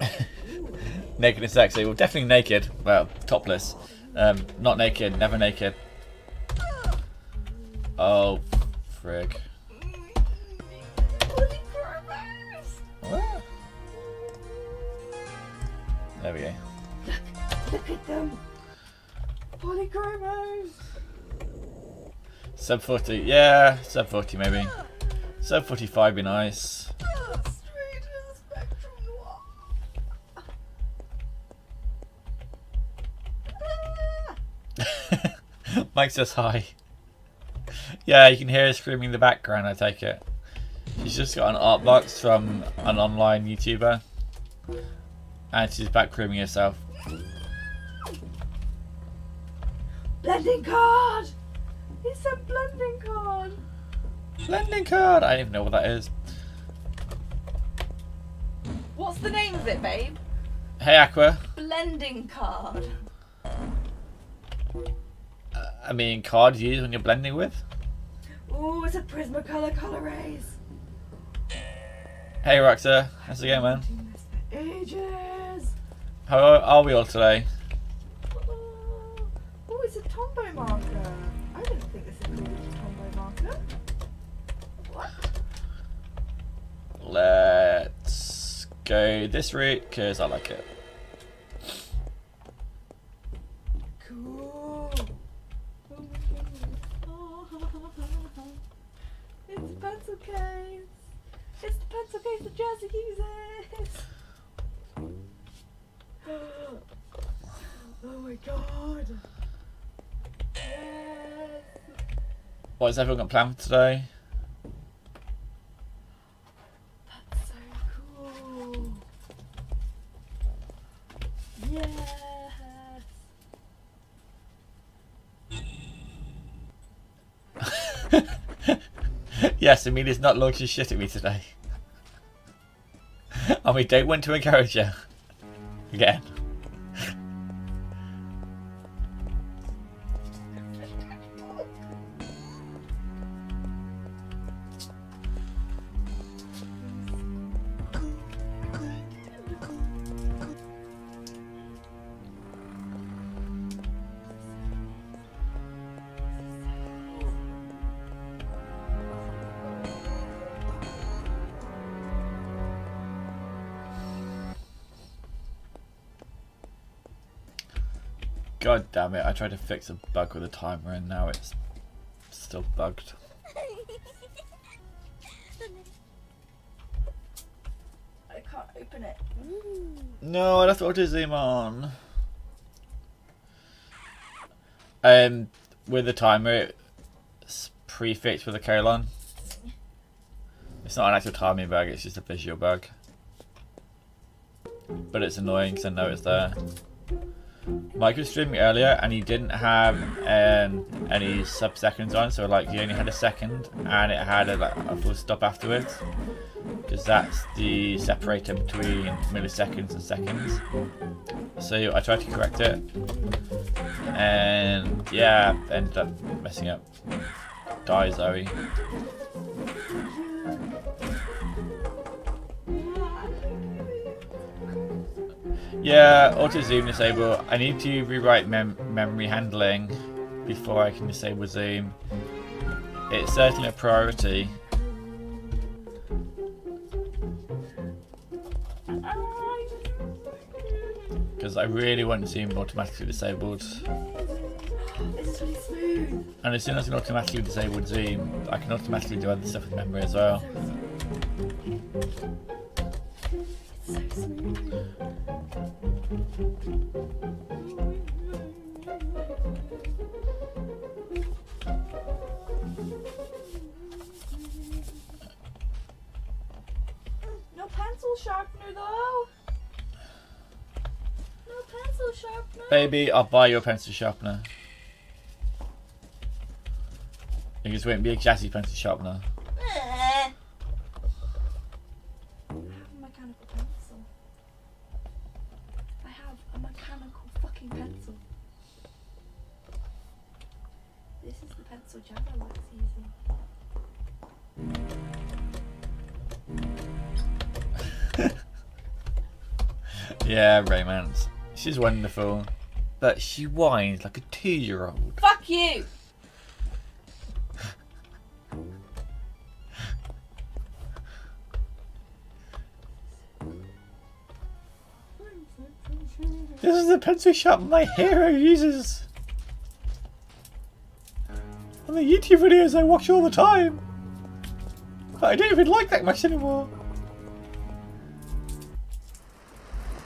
Naked and sexy. Well, definitely naked. Well, topless. Um, not naked. Never naked. Oh, frig. What? There we go. Look at them. Polychromos. Sub 40. Yeah, sub 40 maybe. Sub 45 be nice. Mike says hi. Yeah, you can hear her screaming in the background, I take it. She's just got an art box from an online YouTuber. And she's back grooming herself. Blending card. It's a blending card. Blending card! I don't even know what that is. What's the name of it, babe? Hey Aqua. Blending card. I mean, card you use when you're blending with? Ooh, it's a Prismacolor color rays. Hey Roxa, how's it going man? Doing this for ages. How are we all today? Oh, it's a Tombow marker. I didn't think this included a Tombow marker. What? Let's go this route because I like it. What has everyone got planned for today? That's so cool. Yes. yes, Amelia's not launching shit at me today. and we don't want to encourage her. Again. God damn it, I tried to fix a bug with a timer and now it's still bugged. I can't open it. No, I left auto zoom on. Um, with the timer, it's prefixed with a colon. It's not an actual timing bug, it's just a visual bug. But it's annoying because I know it's there. Mike was streaming earlier and he didn't have um, any sub seconds on, so like he only had a second and it had a, like, a full stop afterwards. Because that's the separator between milliseconds and seconds. So I tried to correct it. And yeah, ended up messing up. Die Zoe. Yeah, auto zoom disable. I need to rewrite mem memory handling before I can disable zoom. It's certainly a priority. Because I really want zoom automatically disabled. And as soon as I can automatically disable zoom, I can automatically do other stuff with memory as well. Baby, I'll buy you a pencil sharpener. It just won't be a jazzy pencil sharpener. I have a mechanical pencil. I have a mechanical fucking pencil. This is the pencil Jabba likes using. Yeah, romance. She's wonderful. But she whines like a two year old. Fuck you! This is the pencil sharp my hero uses. On the YouTube videos I watch all the time. But I don't even like that much anymore.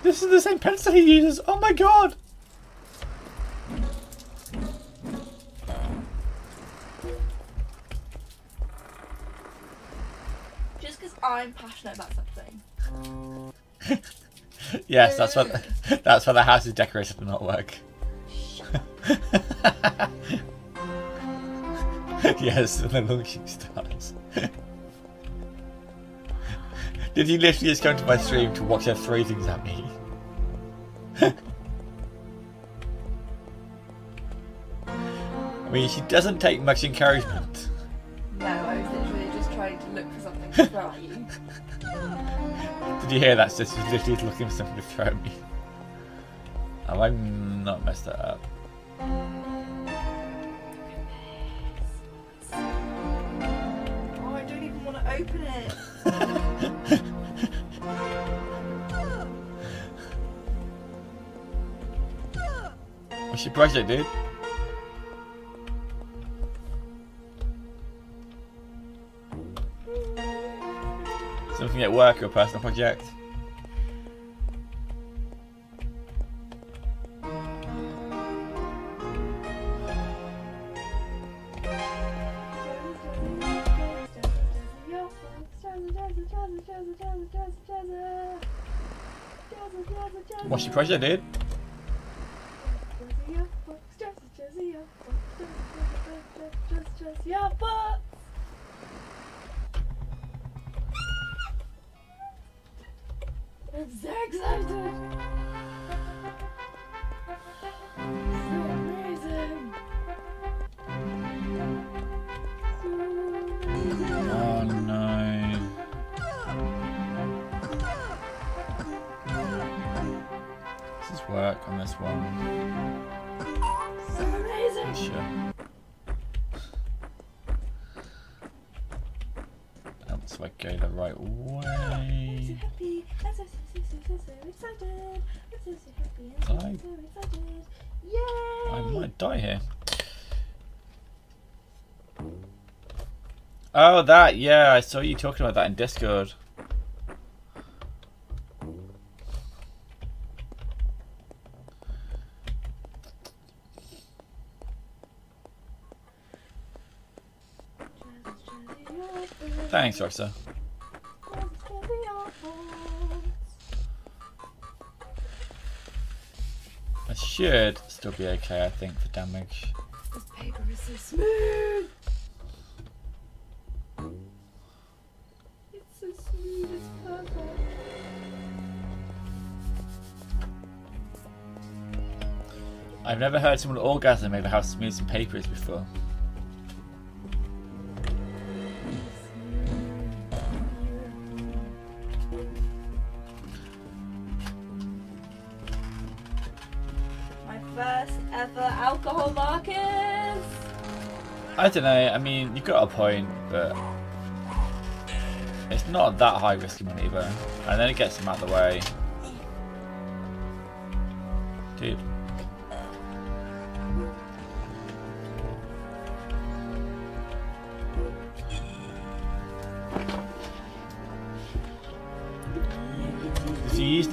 This is the same pencil he uses. Oh my god. I'm passionate about something. Yes, that's what that's why the house is decorated to not work. yes, the long she starts. Did you literally just come to my stream to watch her throw things at me? I mean, she doesn't take much encouragement. No, I was literally just trying to look for something to throw at you. You hear that, sis? She's literally looking for something to throw at me. Have I not messed that up? Oh, I don't even want to open it. What's your project, dude? Something at work or personal project? What's your project, dude? Oh, that, yeah, I saw you talking about that in Discord. Thanks, Roxa. I should still be okay, I think, for damage. This paper is so smooth. Never heard someone orgasm over how smooth some paper is before. My first ever alcohol markers. I don't know, I mean, you've got a point, but it's not that high risk of maneuver. And then it gets them out of the way. Dude.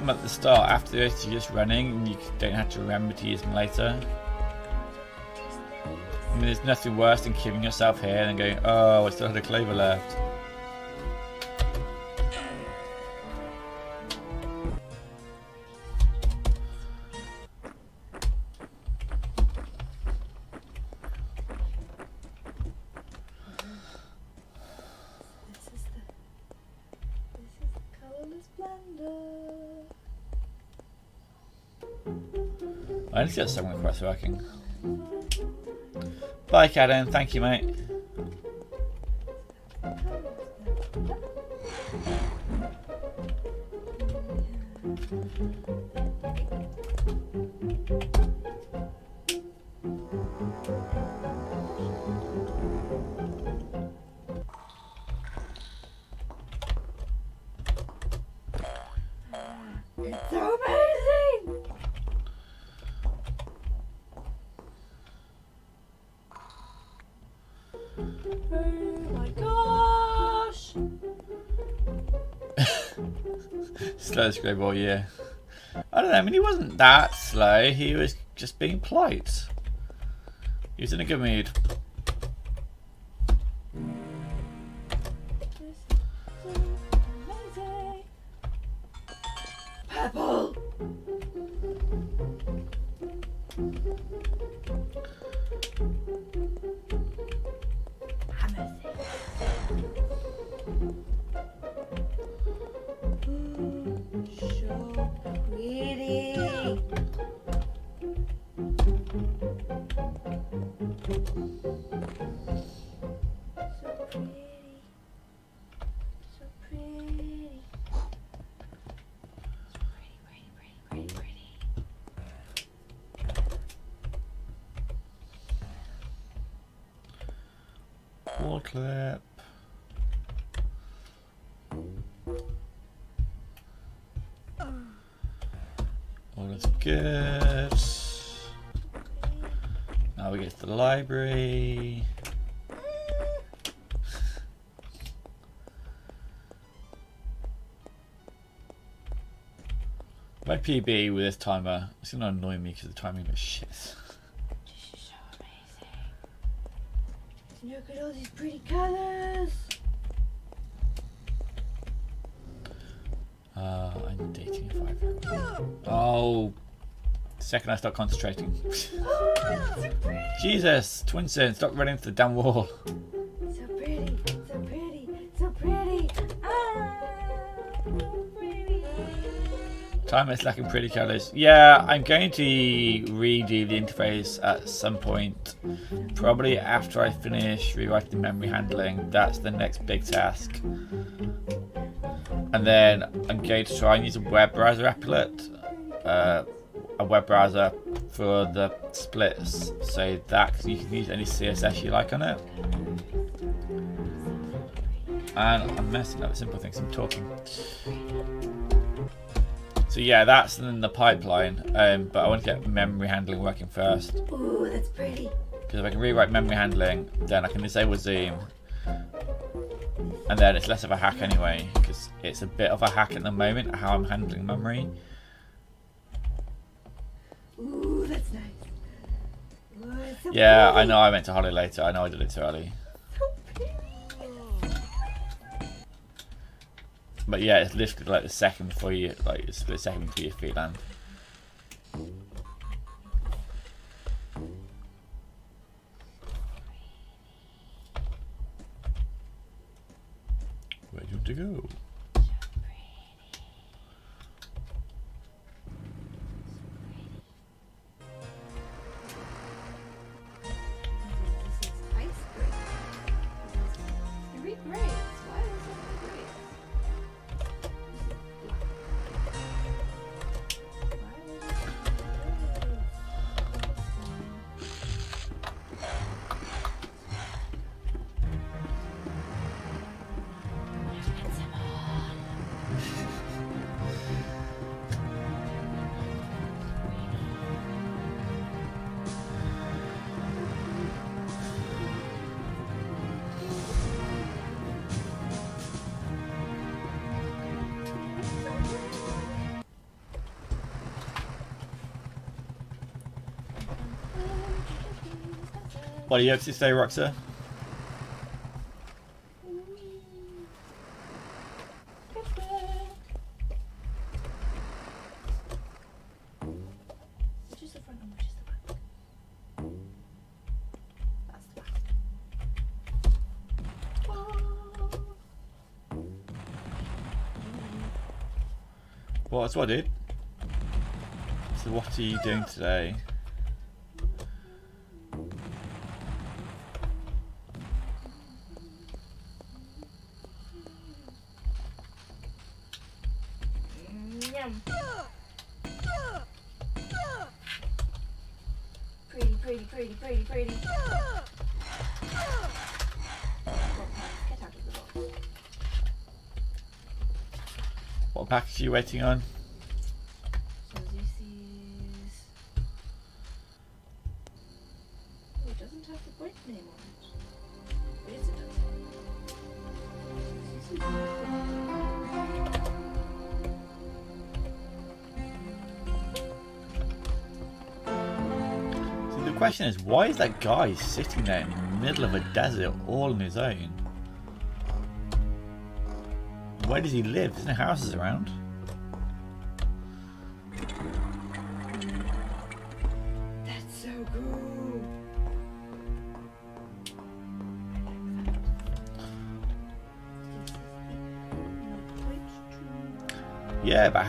Them at the start, after this you're just running and you don't have to remember to use them later. I mean, there's nothing worse than killing yourself here and going, oh, I still had a clover left. Need get someone across working. Bye, Caden. Thank you, mate. Grey boy, yeah. I don't know, I mean, he wasn't that slow. He was just being polite. He was in a good mood. Purple! Clip. All is good. Now we get to the library. My PB with this timer, it's gonna annoy me because the timing is shit. Pretty colors. Uh, I'm dating a five Oh, the second I start concentrating. Oh, it's so pretty. Stop running into the damn wall. Time is lacking pretty colours. Yeah, I'm going to redo the interface at some point. Probably after I finish rewriting the memory handling. That's the next big task. And then I'm going to try and use a web browser applet. Uh, a web browser for the splits. So that you can use any CSS you like on it. And I'm messing up simple things I'm talking. So yeah, that's in the pipeline, um, but I want to get memory handling working first. Ooh, that's pretty. Because if I can rewrite memory handling, then I can disable zoom. And then it's less of a hack anyway, because it's a bit of a hack at the moment, how I'm handling memory. Ooh, that's nice. Ooh, so Yeah, I know I meant to holiday later, I know I did it too early. But yeah, it's lifted like the second before you, like a split second before your feet land. Where do you want to go? What are you up to today, Roxa? Which is the front and which is the back? That's the back. Well, that's what I did. So what are you doing today? You waiting on? So this is. Oh, it doesn't have the break name on it. Yes, it does. So the question is, why is that guy sitting there in the middle of a desert all on his own? Where does he live? There's no houses around.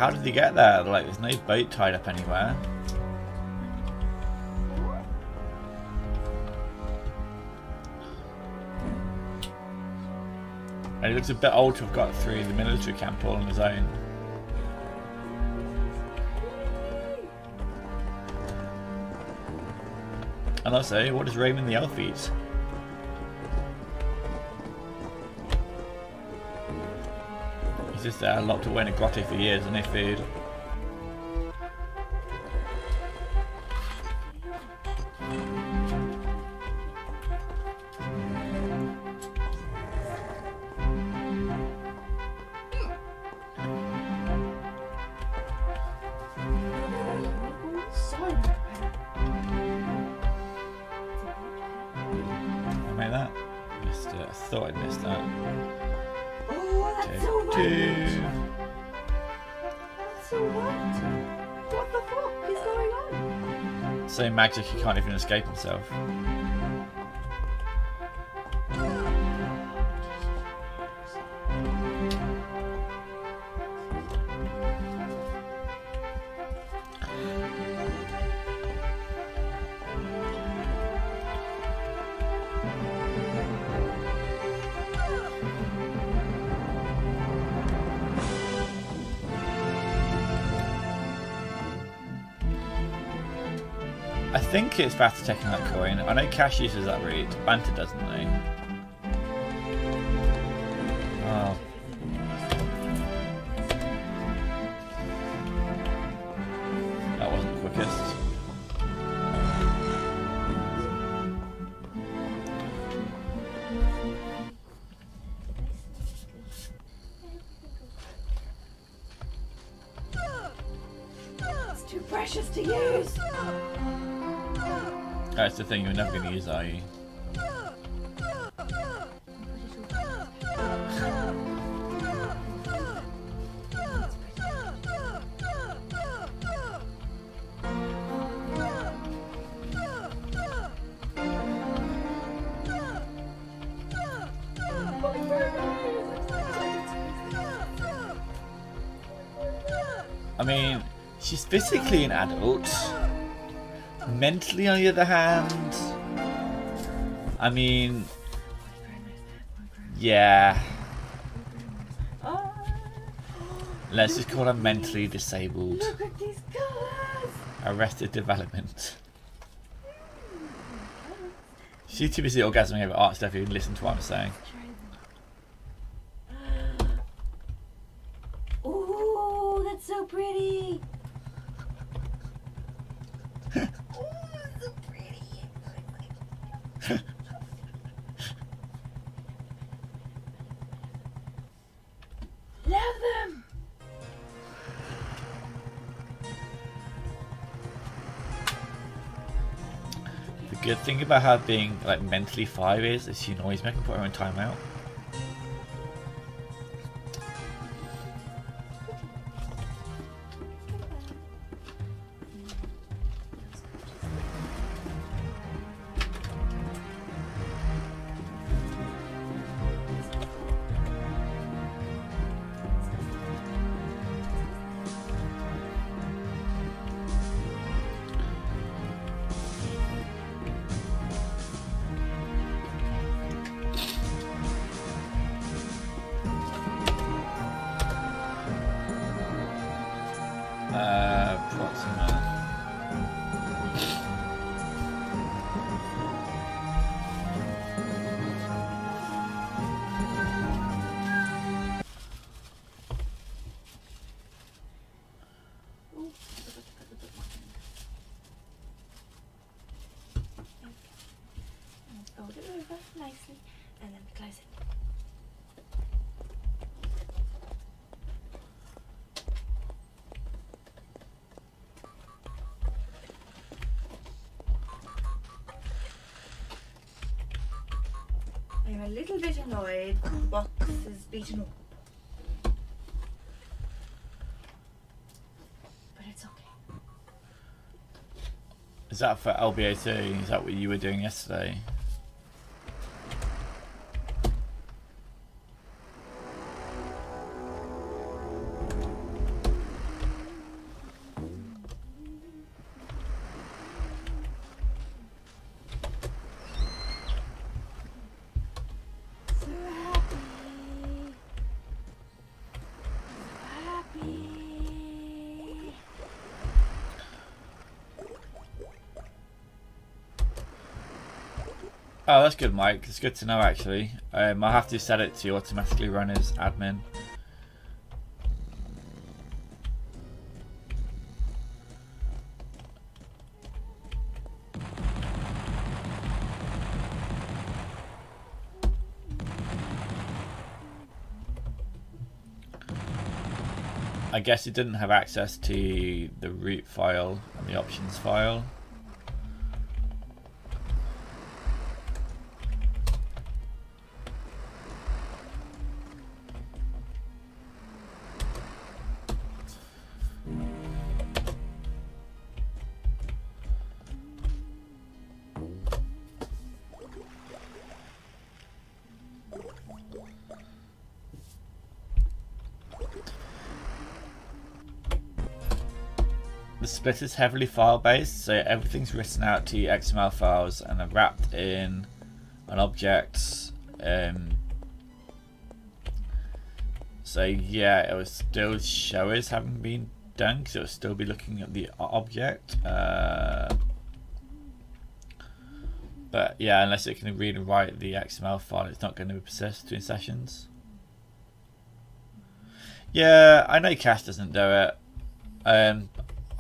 How did he get there? Like, there's no boat tied up anywhere. And he looks a bit old to have got through the military camp all on his own. And also, what does Raymond the elf eat? Just there locked away in a grotto for years and no food. Magic he can't even escape himself. I think it's faster taking that coin. I know Cash uses that route. Banter doesn't though. Thing, you're never to use, are you? I mean, she's physically an adult. Mentally, on the other hand, I mean, yeah, let's just call her mentally disabled. look at these colors. Arrested development. She's too busy orgasming over art stuff, you can listen to what I'm saying. About her being like mentally five is she can always make her put her own time out. Little bit annoyed the box is beaten up. But it's okay. Is that for LBA2? Is that what you were doing yesterday? Good, Mike. It's good to know, actually. Um, I'll have to set it to automatically run as admin. I guess it didn't have access to the root file and the options file. Split is heavily file based, so everything's written out to XML files and wrapped in an object. Um, so yeah, it will still show as having been done because it will still be looking at the object. Uh, but yeah, unless it can read and write the XML file, it's not going to persist between sessions. Yeah, I know Cash doesn't do it. Um,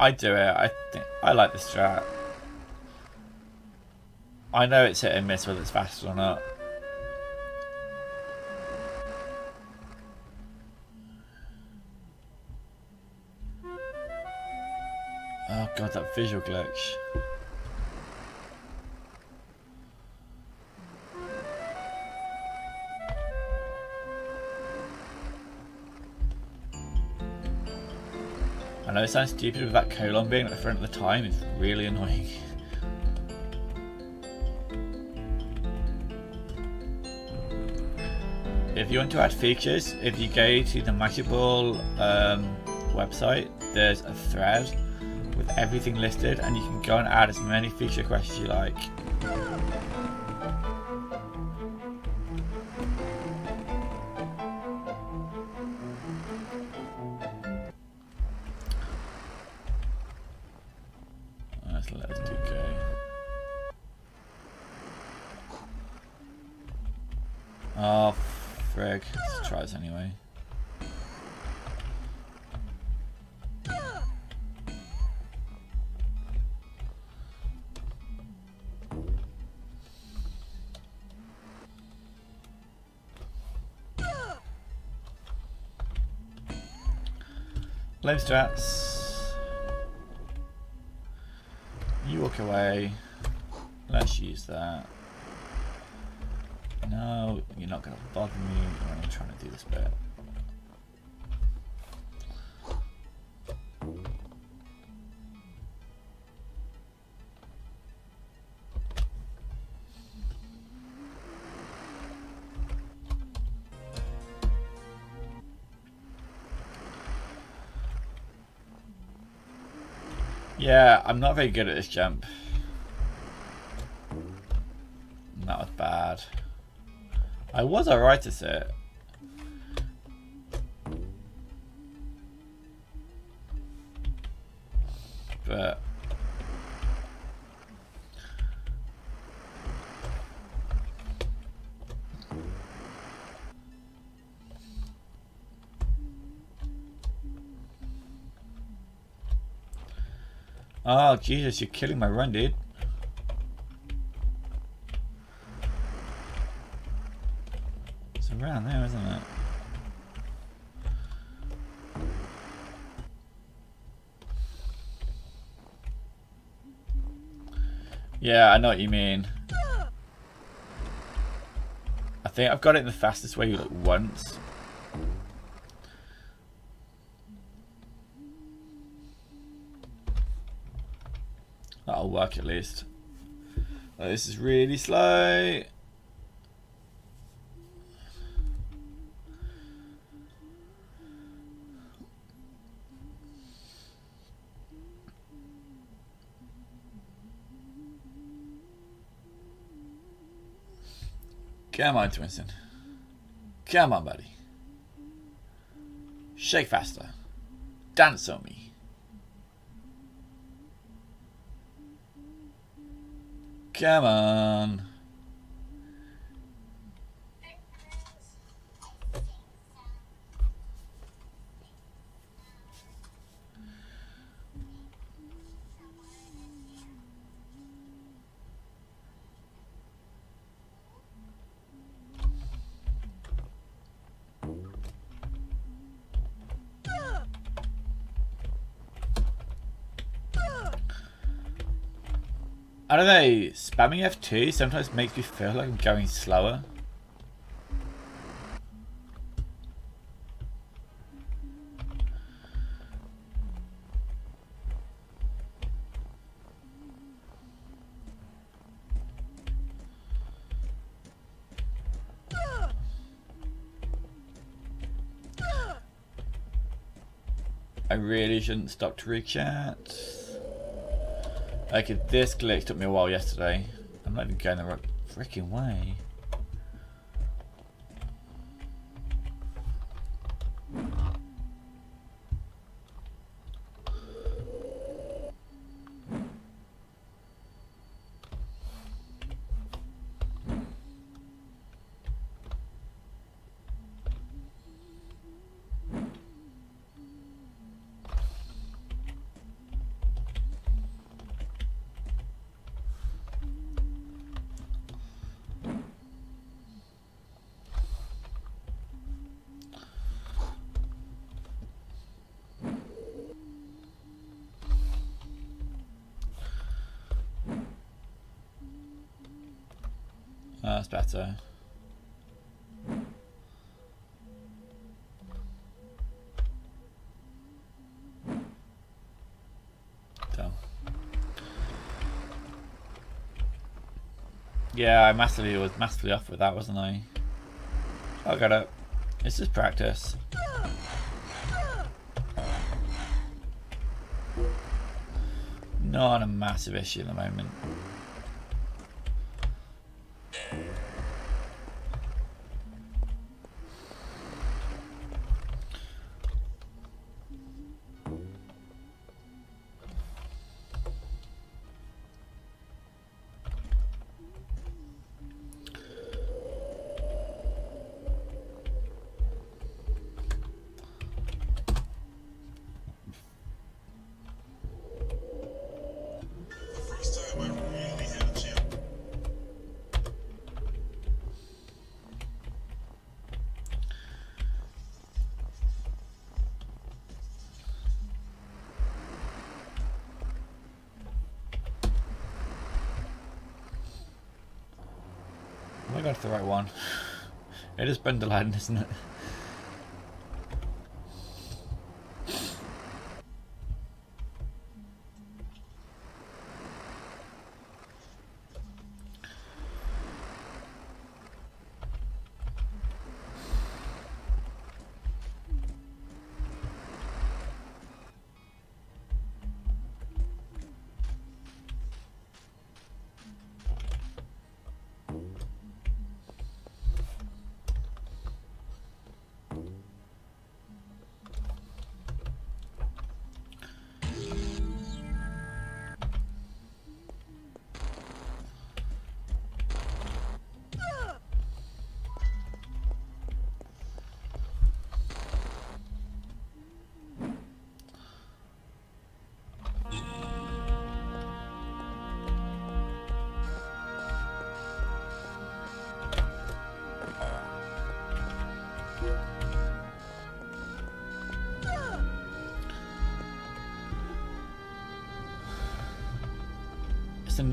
I do it. I think I like the strat. I know it's hit and miss whether it's fast or not. Oh god, that visual glitch. Know it sounds stupid with that colon being at the front of the time, it's really annoying. If you want to add features, if you go to the Mashable um, website, there's a thread with everything listed and you can go and add as many feature requests as you like. Low strats. You walk away. Let's use that. No, you're not going to bother me I'm trying to do this bit. I'm not very good at this jump. That was bad. I was alright at it. Jesus, you're killing my run, dude. It's around there, isn't it? Yeah, I know what you mean. I think I've got it in the fastest way like once. That'll work at least. Oh, this is really slow. Come on, Twinsen. Come on, buddy. Shake faster. Dance on me. Come on. I don't know, spamming F2 sometimes makes me feel like I'm going slower. I really shouldn't stop to read chat. Okay, this glitch took me a while yesterday. I'm not even going the right freaking way. Uh, that's better. Damn. Yeah, I massively was massively off with that, wasn't I? I got it. It's just practice. Not a massive issue at the moment. It is Brendeladen, isn't it?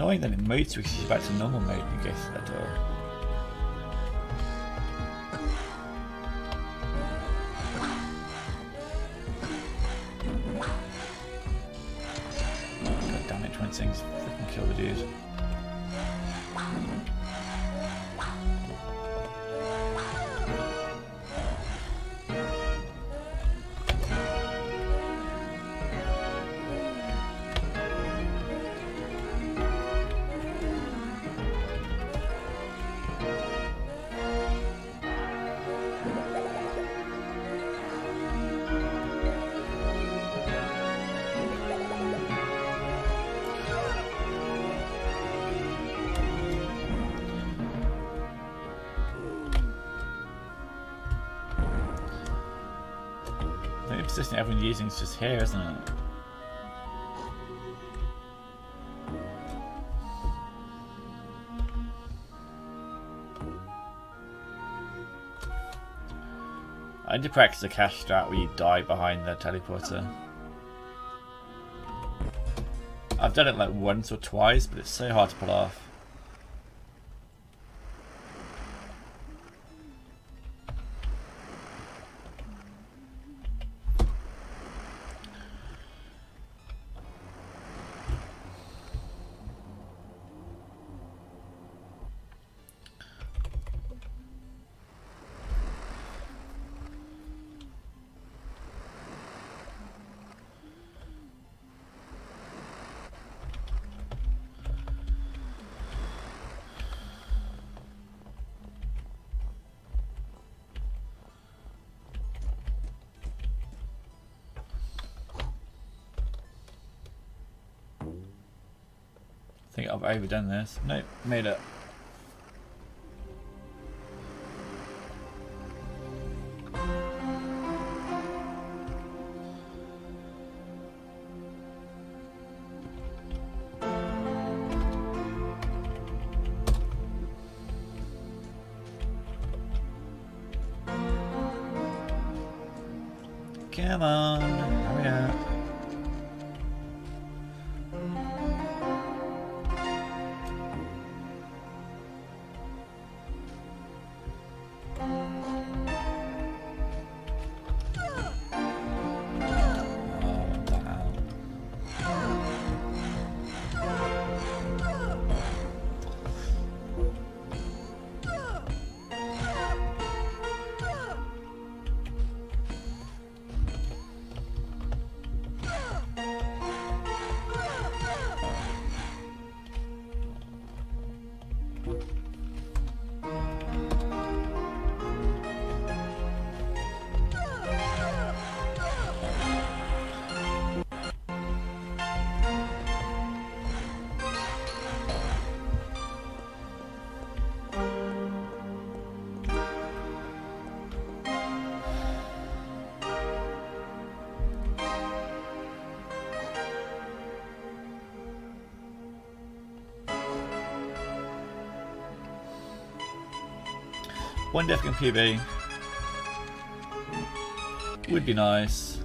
annoying that it moves because she's back to normal mode You guess that door. God damn it, 20 things freaking kill the dude. Everyone using is just here, isn't it? I need to practice a cash strat where you die behind the teleporter. I've done it like once or twice, but it's so hard to pull off. Think I've overdone this. Nope, made it. One death in PB would be nice.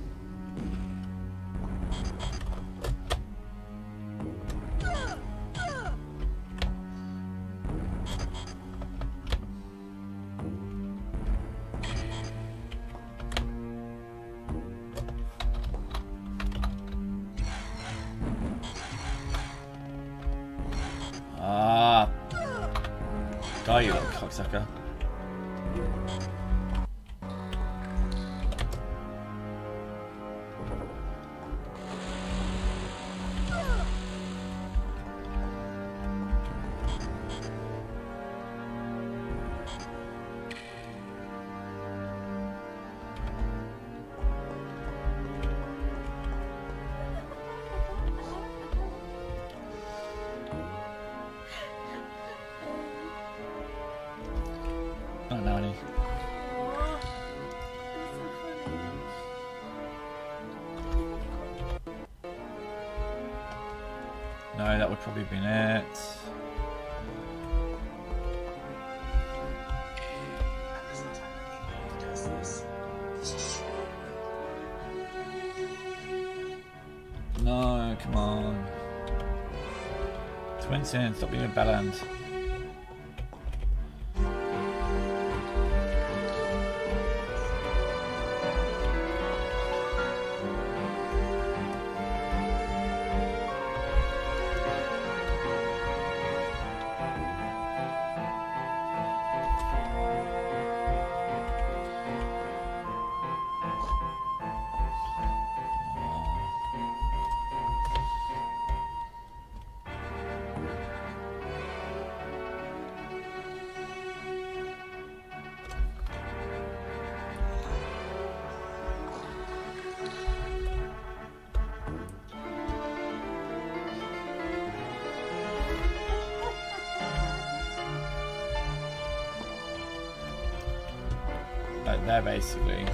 That would probably have been it. No, come on. Twinsen, stop being a bellend. There basically.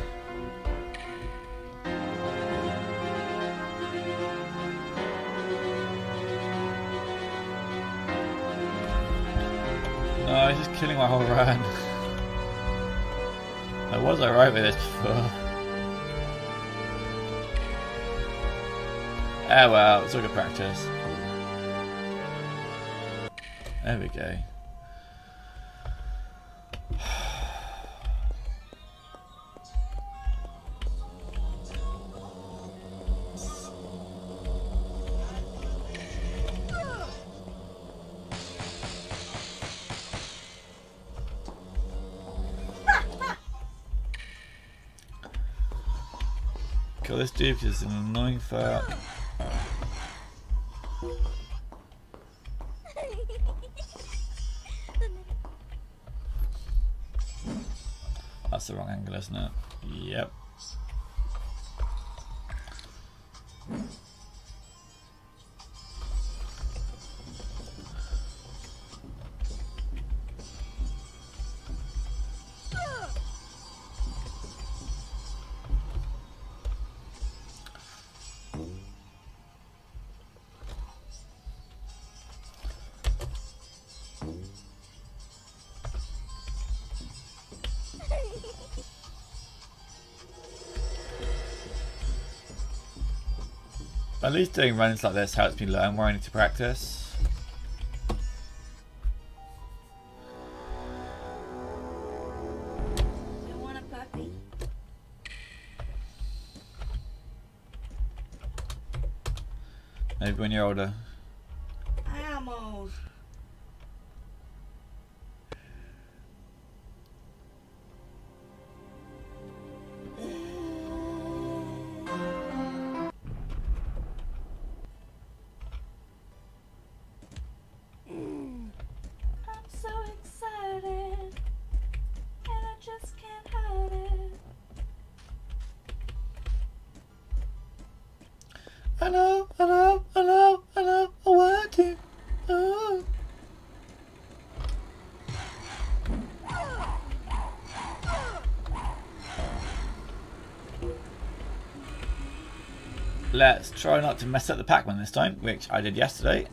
No, he's just killing my whole run. I was alright with this before. Ah well, it's all good practice. There we go. Because it's an annoying fuck. That's the wrong angle, isn't it? Yep. At least doing runs like this helps me learn where I need to practice. I want. Let's try not to mess up the Pac-Man this time, which I did yesterday.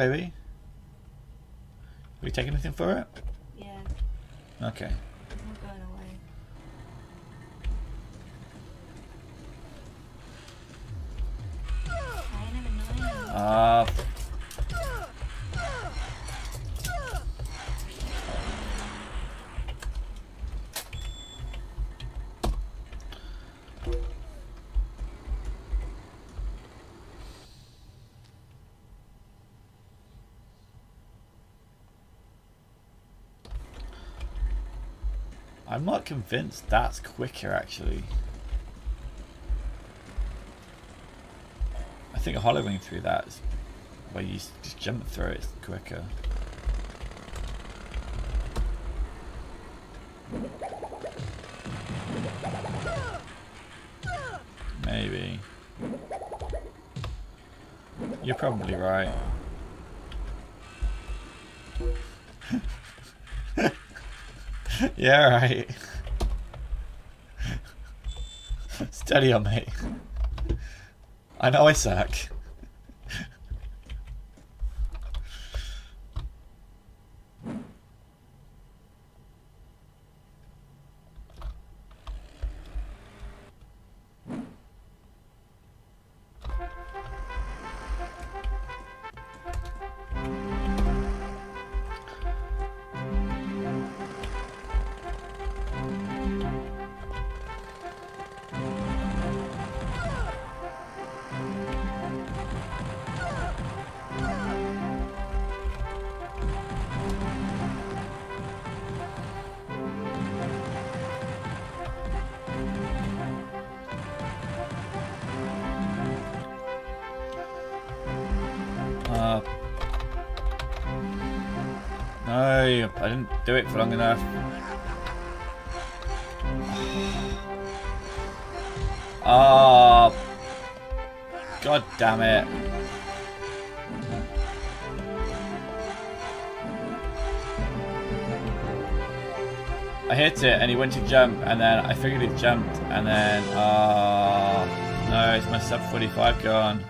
Baby. We take anything for it? Yeah, Okay. Convinced that's quicker actually. I think a hollowing through that is where you just jump through it, quicker. Maybe. You're probably right. yeah, right. Steady on me. I know I suck. do it for long enough. Ah, oh, god damn it. I hit it and he went to jump and then I figured he jumped and then, ah, oh, no, it's my sub 45 gone.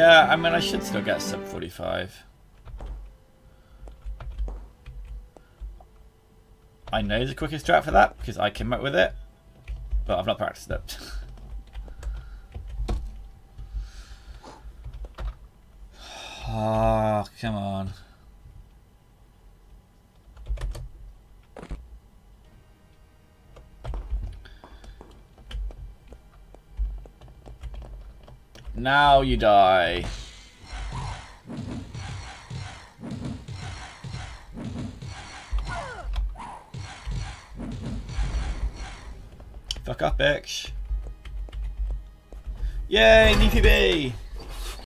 Yeah, I mean, I should still get sub 45. I know the quickest strat for that because I came up with it, but I've not practiced it. oh, come on. Now you die. Fuck up, bitch. Yay, DPB!